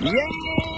Yay!